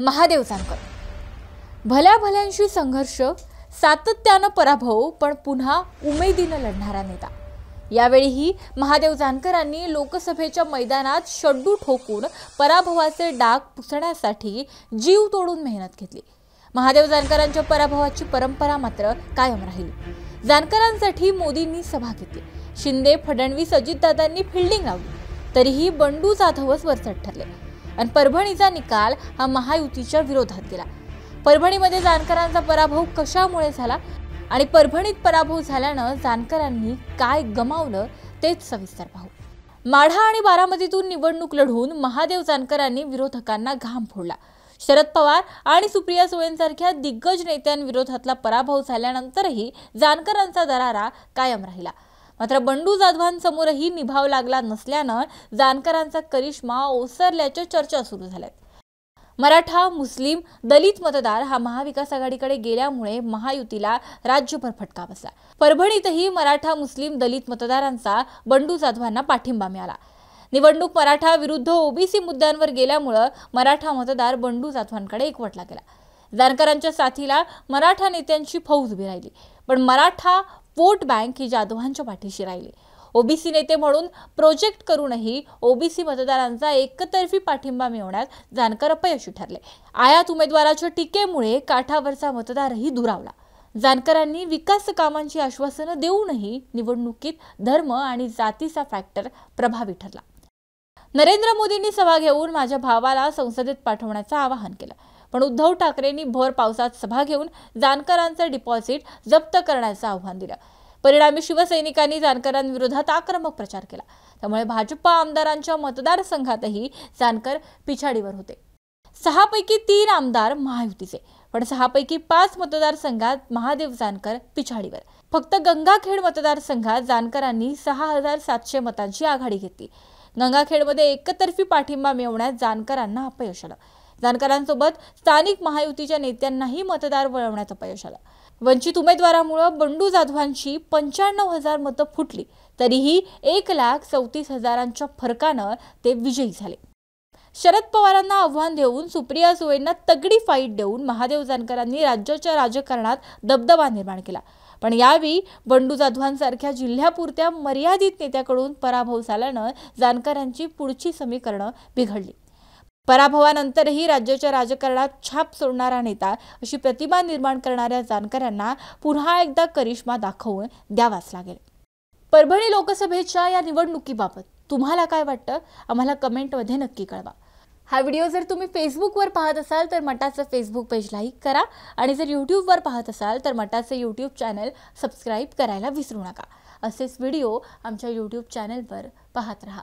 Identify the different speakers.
Speaker 1: महादेवसांकर भल्या भल्यांशी संघर्ष सातत्यानं पराभव पण पुन्हा उमेदीनं लढणारा नेता. यावेळीही महादेव जानकरांनी लोकसभेच्या मैदानात शड्डू ठोकून पराभवाचे डाग पुसण्यासाठी जीव तोडून मेहनत घेतली. महादेव जानकरांच्या पराभवाची परंपरा मात्र कायम राहिली. जानकरांसाठी मोदींनी सभा घेतली. शिंदे फडणवीस अजितदादांनी फिल्डिंग लावली. तरीही बंडू जाधवच वरचढ ठरले. आणि परभणीचा निकाल हा महायुतीच्या विरोधात गेला. परभणीमध्ये जानकरांचा पराभव कशामुळे झाला आणि परभणीत पराभव झाल्यानं जानकरांनी काय गमावलं तेच सविस्तर पाहू. माढा आणि बारामतीतून निवडणूक लढवून महादेव जानकरांनी विरोधकांना घाम फोडला. शरद पवार आणि सुप्रिया सुळेंसारख्या दिग्गज नेत्यांविरोधातला पराभव झाल्यानंतरही जानकरांचा दरारा कायम राहिला. मात्र बंडू जाधवांसमोरही निभाव लागला नसल्यानं जानकरांचा करिश्मा ओसरल्याच्या चर्चा सुरू झाल्यात. मराठा मुस्लिम दलित मतदार हा महाविकास आघाडीकडे गेल्यामुळे महायुतीला राज्यभर फटका बसला. परभणीतही मराठा मुस्लिम दलित मतदारांचा बंडू जाधवांना पाठिंबा मिळाला. निवडणूक मराठा विरुद्ध ओबीसी मुद्द्यांवर गेल्यामुळं मराठा मतदार बंडू जाधवांकडे एकवटला गेला. जानकरांच्या साथीला मराठा नेत्यांची फौज उभी राहिली. पण मराठा वोट बँक ही जाधवांच्या पाठीशी राहिली. ओबीसी नेते म्हणून प्रोजेक्ट करूनही ओबीसी मतदारांचा एकतर्फी पाठिंबा मिळवण्यात जानकर अपयशी ठरले. आयात उमेदवाराच्या टीकेमुळे काठावरचा मतदारही दुरावला. जानकरांनी विकास कामांची आश्वासनं देऊनही निवडणुकीत धर्म आणि जातीचा फॅक्टर प्रभावी ठरला. नरेंद्र मोदींनी सभा घेऊन माझ्या भावाला संसदेत पाठवण्याचं आवाहन केलं. पण उद्धव ठाकरेंनी भर पावसात सभा घेऊन जानकरांचं डिपॉझिट जप्त करण्याचं आव्हान दिलं. परिणामी शिवसैनिकांनी जानकरांविरोधात आक्रमक प्रचार केला. त्यामुळे भाजपा आमदारांच्या मतदारसंघातही जानकर पिछाडीवर होते. सहापैकी तीन आमदार महायुतीचे पण सहापैकी पाच मतदारसंघात महादेव जानकर पिछाडीवर. फक्त गंगाखेड मतदारसंघात जानकरांनी सहा हजार सातशे मतांची आघाडी घेतली. गंगाखेडमध्ये एकतर्फी पाठिंबा मिळवण्यात जानकरांना अपयश आलं. जानकरांसोबत स्थानिक महायुतीच्या नेत्यांनाही मतदार वळवण्यात अपयश आलं. वंचित उमेदवारामुळं बंडू जाधवांची पंच्याण्णव हजार मतं फुटली तरीही एक लाख चौतीस हजारांच्या फरकानं ते विजयी झाले. शरद पवारांना आव्हान देऊन सुप्रिया सुळेंना तगडी फाईट देऊन महादेव जानकरांनी राज्याच्या राजकारणात दबदबा निर्माण केला. पण यावेळी बंडू जाधवांसारख्या जिल्ह्यापुरत्या मर्यादित नेत्याकडून पराभव झाल्यानं जानकरांची पुढची समीकरणं बिघडली. पराभवानंतरही राज्याच्या राजकारणात छाप सोडणारा नेता अशी प्रतिमा निर्माण करणाऱ्या जानकरांना पुन्हा एकदा करिश्मा दाखवून द्यावाच लागेल. परभणी लोकसभेच्या या निवडणुकीबाबत तुम्हाला काय वाटतं? आम्हाला कमेंटमध्ये नक्की कळवा. हा व्हिडिओ जर तुम्ही फेसबुकवर पाहत असाल तर मटाचं फेसबुक पेज लाईक करा आणि जर यूट्यूबवर पाहत असाल तर मटाचं यूट्यूब चॅनल सबस्क्राईब करायला विसरू नका. असेच व्हिडिओ आमच्या यूट्यूब चॅनलवर पाहत राहा.